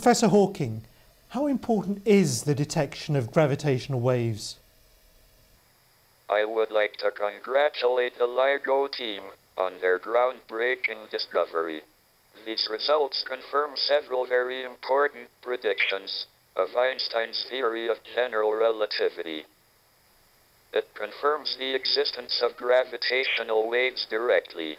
Professor Hawking, how important is the detection of gravitational waves? I would like to congratulate the LIGO team on their groundbreaking discovery. These results confirm several very important predictions of Einstein's theory of general relativity. It confirms the existence of gravitational waves directly.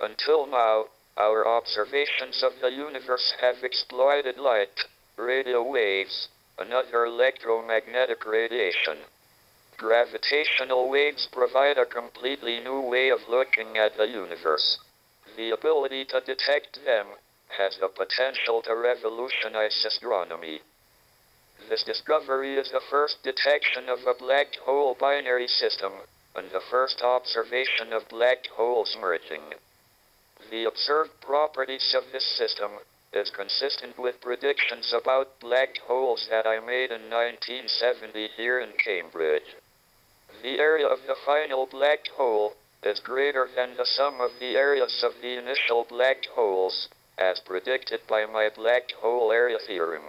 Until now, our observations of the universe have exploited light, radio waves, and other electromagnetic radiation. Gravitational waves provide a completely new way of looking at the universe. The ability to detect them has the potential to revolutionize astronomy. This discovery is the first detection of a black hole binary system and the first observation of black holes merging. The observed properties of this system is consistent with predictions about black holes that I made in 1970 here in Cambridge. The area of the final black hole is greater than the sum of the areas of the initial black holes, as predicted by my black hole area theorem.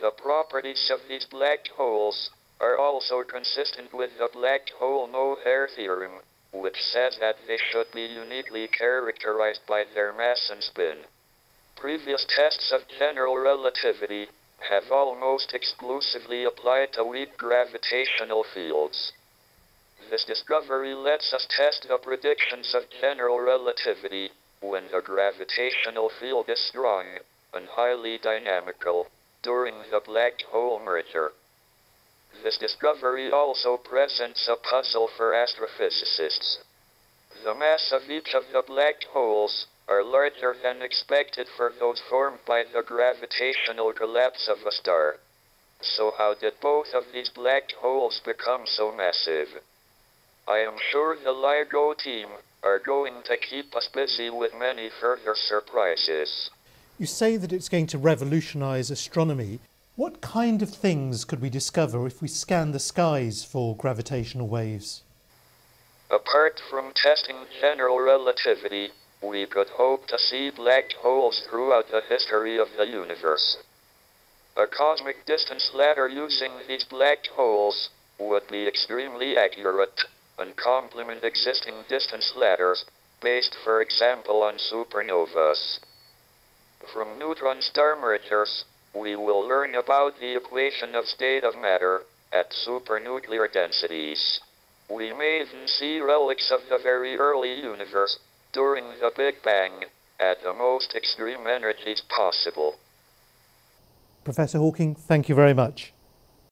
The properties of these black holes are also consistent with the black hole no-hair theorem, which says that they should be uniquely characterized by their mass and spin. Previous tests of general relativity have almost exclusively applied to weak gravitational fields. This discovery lets us test the predictions of general relativity when the gravitational field is strong and highly dynamical during the black hole merger. This discovery also presents a puzzle for astrophysicists. The mass of each of the black holes are larger than expected for those formed by the gravitational collapse of a star. So how did both of these black holes become so massive? I am sure the LIGO team are going to keep us busy with many further surprises. You say that it's going to revolutionise astronomy. What kind of things could we discover if we scan the skies for gravitational waves? Apart from testing general relativity, we could hope to see black holes throughout the history of the universe. A cosmic distance ladder using these black holes would be extremely accurate and complement existing distance ladders, based for example on supernovas. From neutron star mergers, we will learn about the equation of state of matter at supernuclear densities. We may even see relics of the very early universe during the Big Bang at the most extreme energies possible. Professor Hawking, thank you very much.